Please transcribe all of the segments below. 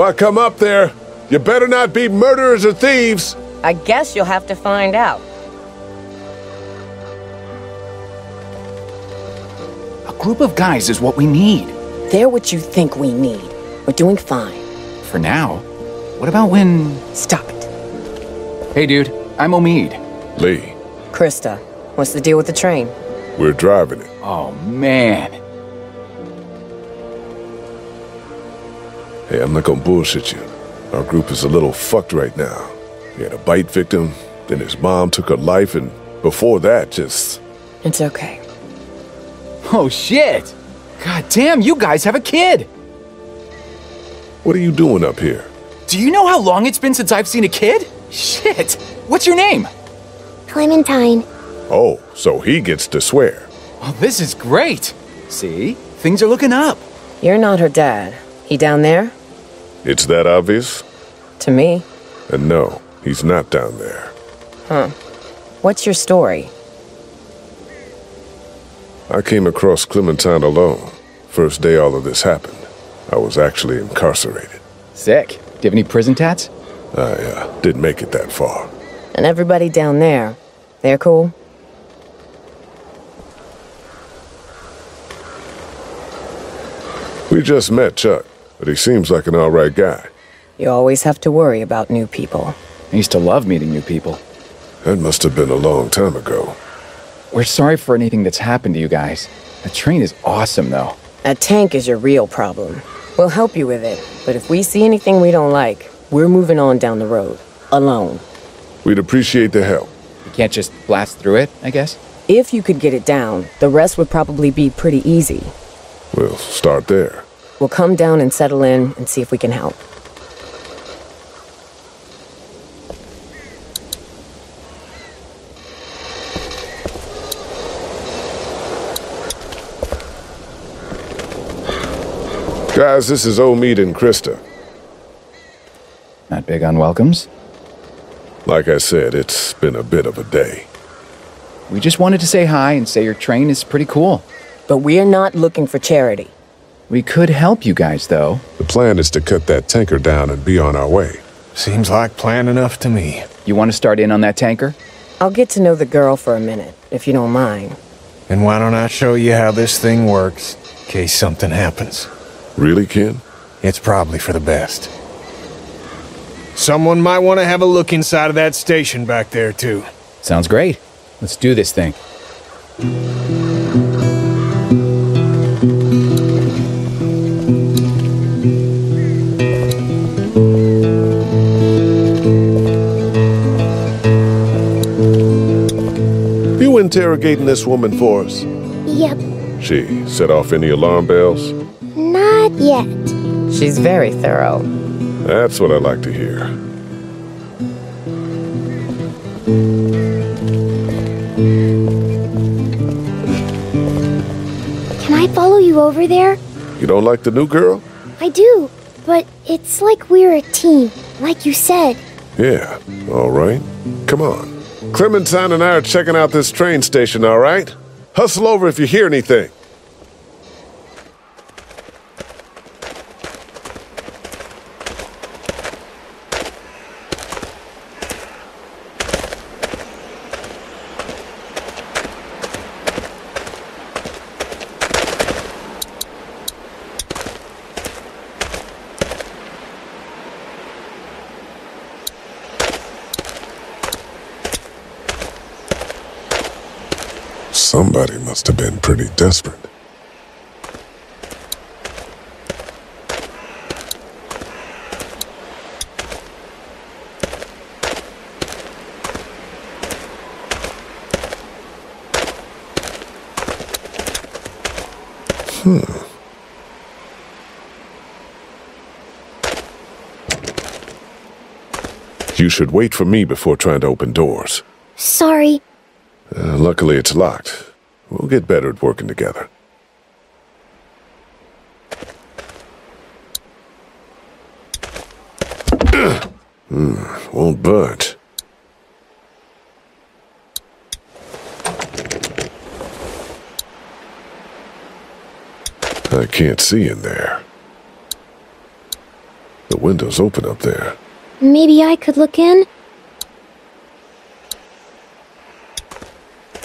If I come up there, you better not be murderers or thieves. I guess you'll have to find out. A group of guys is what we need. They're what you think we need. We're doing fine. For now. What about when... Stop it. Hey, dude. I'm Omid. Lee, Christa, what's the deal with the train? we're driving it. Oh, man. Hey, I'm not gonna bullshit you. Our group is a little fucked right now. We had a bite victim, then his mom took her life, and before that, just. It's okay. Oh, shit. God damn, you guys have a kid. What are you doing up here? Do you know how long it's been since I've seen a kid? Shit. What's your name? Clementine. Oh, so he gets to swear. Well, this is great. See? Things are looking up. You're not her dad. He down there? It's that obvious? To me. And no, he's not down there. Huh. What's your story? I came across Clementine alone. First day all of this happened. I was actually incarcerated. Sick. Do you have any prison tats? I uh, didn't make it that far. And everybody down there, they're cool? We just met Chuck, but he seems like an alright guy. You always have to worry about new people. I used to love meeting new people. That must have been a long time ago. We're sorry for anything that's happened to you guys. The train is awesome, though. That tank is your real problem. We'll help you with it, but if we see anything we don't like, we're moving on down the road. Alone. We'd appreciate the help. You can't just blast through it, I guess? If you could get it down, the rest would probably be pretty easy. We'll start there. We'll come down and settle in and see if we can help. Guys, this is Omid and Christa. Not big on welcomes. Like I said, it's been a bit of a day. We just wanted to say hi and say your train is pretty cool. But we're not looking for charity. We could help you guys, though. The plan is to cut that tanker down and be on our way. Seems like plan enough to me. You want to start in on that tanker? I'll get to know the girl for a minute, if you don't mind. And why don't I show you how this thing works, in case something happens? Really, Ken? It's probably for the best. Someone might want to have a look inside of that station back there, too. Sounds great. Let's do this thing. Interrogating this woman for us? Yep, She set off any alarm bells? not yet. She's very thorough. That's what I like to hear. Can I follow you over there? You don't like the new girl? I do, but it's like we're a team, like you said. Yeah, all right. Come on. Clementine and I are checking out this train station, all right? Hustle over if you hear anything. Somebody must have been pretty desperate. Hmm. You should wait for me before trying to open doors. Sorry. Uh, luckily, it's locked. We'll get better at working together. Hmm, won't budge. I can't see in there. The window's open up there. Maybe I could look in?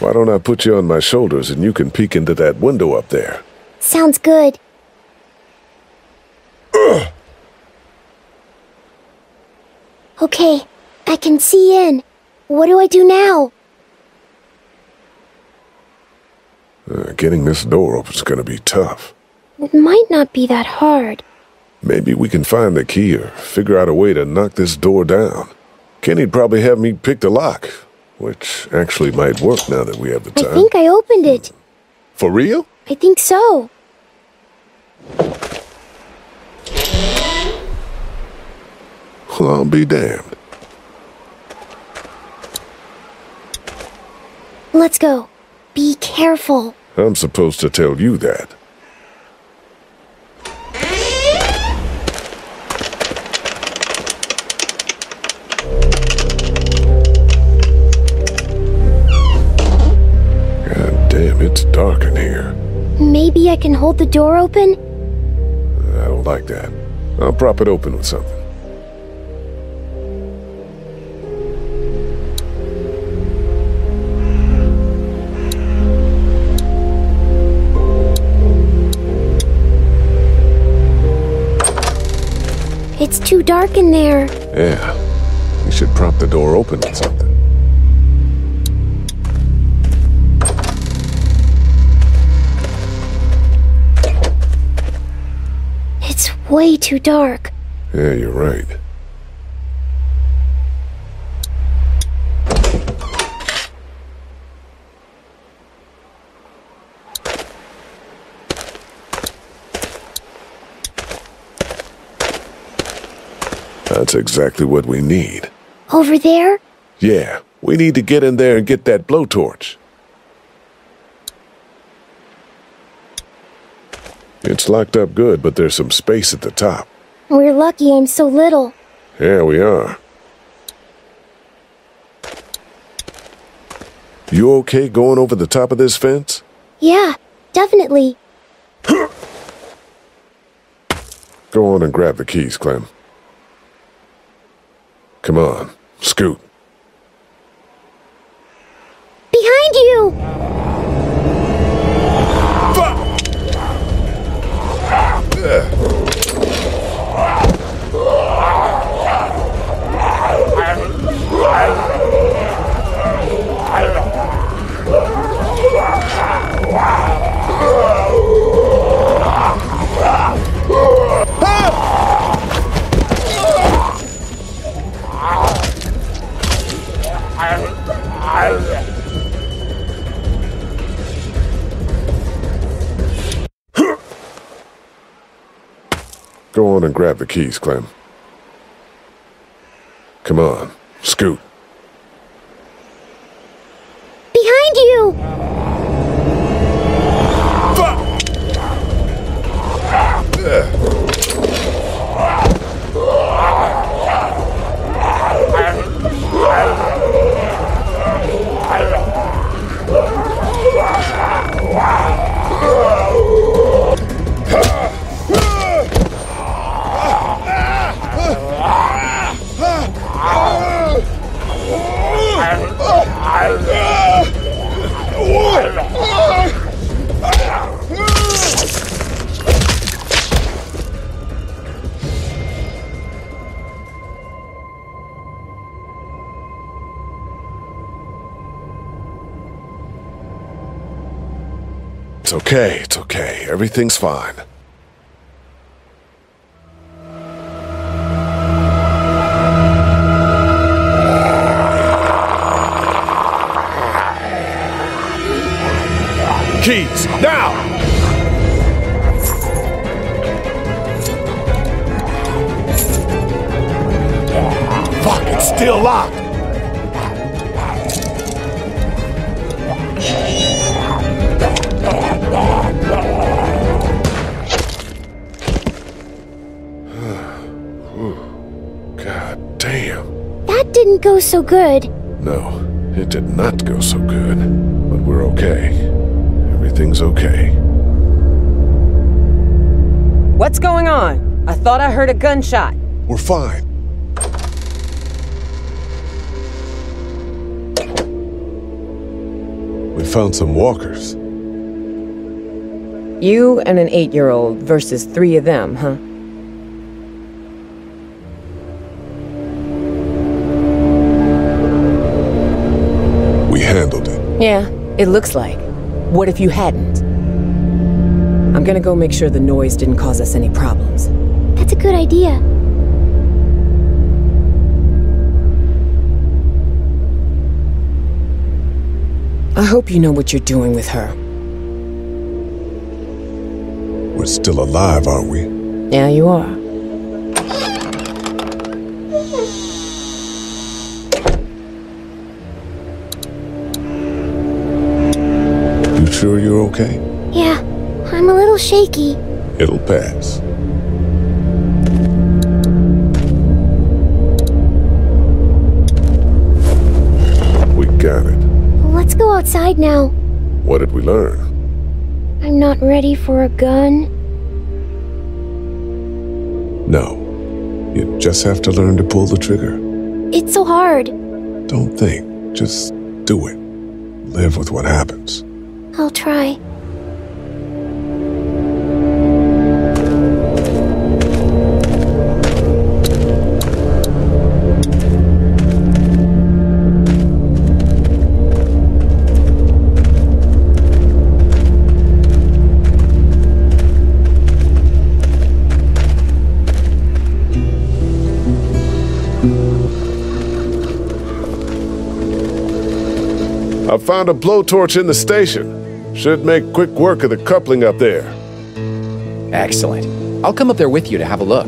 Why don't I put you on my shoulders and you can peek into that window up there? Sounds good. Okay, I can see in. What do I do now? Uh, getting this door open's gonna be tough. It might not be that hard. Maybe we can find the key or figure out a way to knock this door down. Kenny'd probably have me pick the lock, which actually might work now that we have the time. I think I opened it. For real? I think so. Well, I'll be damned. Let's go. Be careful. I'm supposed to tell you that. Dark in here. Maybe I can hold the door open? I don't like that. I'll prop it open with something. It's too dark in there. Yeah, we should prop the door open with something. Way too dark. Yeah, you're right. That's exactly what we need. Over there? Yeah, we need to get in there and get that blowtorch. It's locked up good, but there's some space at the top. We're lucky I'm so little. Yeah, we are. You okay going over the top of this fence? Yeah, definitely. Go on and grab the keys, Clem. Come on, scoot. Grab the keys, Clem. Come on, scoot. Behind you! It's okay, it's okay. Everything's fine. Keys, now! Fuck, it's still locked! God damn. That didn't go so good. No, it did not go so good. But we're okay. Everything's okay. What's going on? I thought I heard a gunshot. We're fine. We found some walkers. You and an eight year old versus three of them, huh? We handled it. Yeah, it looks like. What if you hadn't? I'm gonna go make sure the noise didn't cause us any problems. That's a good idea. I hope you know what you're doing with her. We're still alive, aren't we? Yeah, you are. You sure you're okay? Yeah, I'm a little shaky. It'll pass. We got it. Let's go outside now. What did we learn? I'm not ready for a gun. No. You just have to learn to pull the trigger. It's so hard. Don't think. Just do it. Live with what happens. I'll try. Found a blowtorch in the station. Should make quick work of the coupling up there. Excellent. I'll come up there with you to have a look.